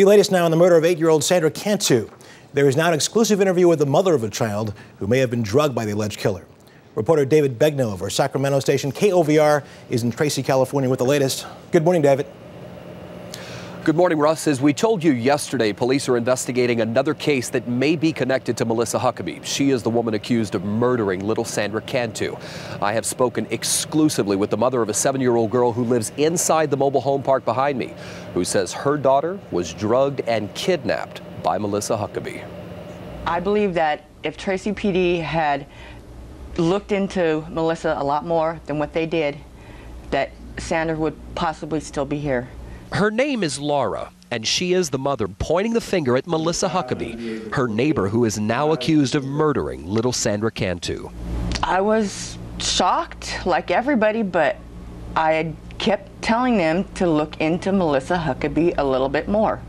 The latest now on the murder of eight-year-old Sandra Cantu. There is now an exclusive interview with the mother of a child who may have been drugged by the alleged killer. Reporter David Begnaud of our Sacramento station KOVR is in Tracy, California with the latest. Good morning, David. Good morning, Russ. As we told you yesterday, police are investigating another case that may be connected to Melissa Huckaby. She is the woman accused of murdering little Sandra Cantu. I have spoken exclusively with the mother of a seven year old girl who lives inside the mobile home park behind me, who says her daughter was drugged and kidnapped by Melissa Huckaby. I believe that if Tracy PD had looked into Melissa a lot more than what they did, that Sandra would possibly still be here. Her name is Laura, and she is the mother pointing the finger at Melissa Huckaby, her neighbor who is now accused of murdering little Sandra Cantu. I was shocked, like everybody, but I had kept telling them to look into Melissa Huckaby a little bit more.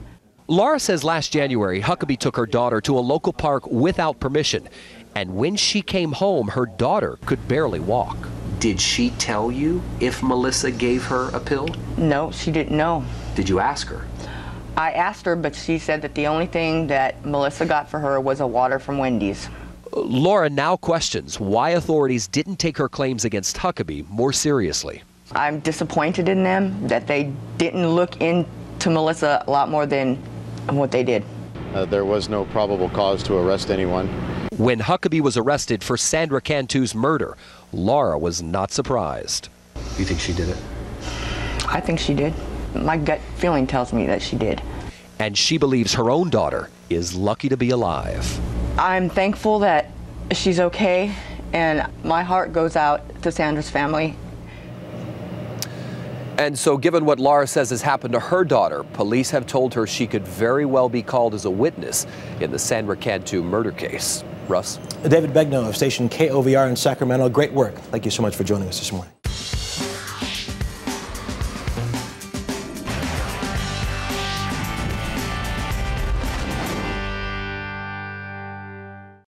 Laura says last January, Huckaby took her daughter to a local park without permission. And when she came home, her daughter could barely walk. Did she tell you if Melissa gave her a pill? No, she didn't know. Did you ask her? I asked her, but she said that the only thing that Melissa got for her was a water from Wendy's. Laura now questions why authorities didn't take her claims against Huckaby more seriously. I'm disappointed in them that they didn't look into Melissa a lot more than what they did. Uh, there was no probable cause to arrest anyone. When Huckaby was arrested for Sandra Cantu's murder, Laura was not surprised. You think she did it? I think she did. My gut feeling tells me that she did. And she believes her own daughter is lucky to be alive. I'm thankful that she's okay, and my heart goes out to Sandra's family. And so, given what Laura says has happened to her daughter, police have told her she could very well be called as a witness in the Sandra Cantu murder case. Russ? David Begnaud of station KOVR in Sacramento. Great work. Thank you so much for joining us this morning.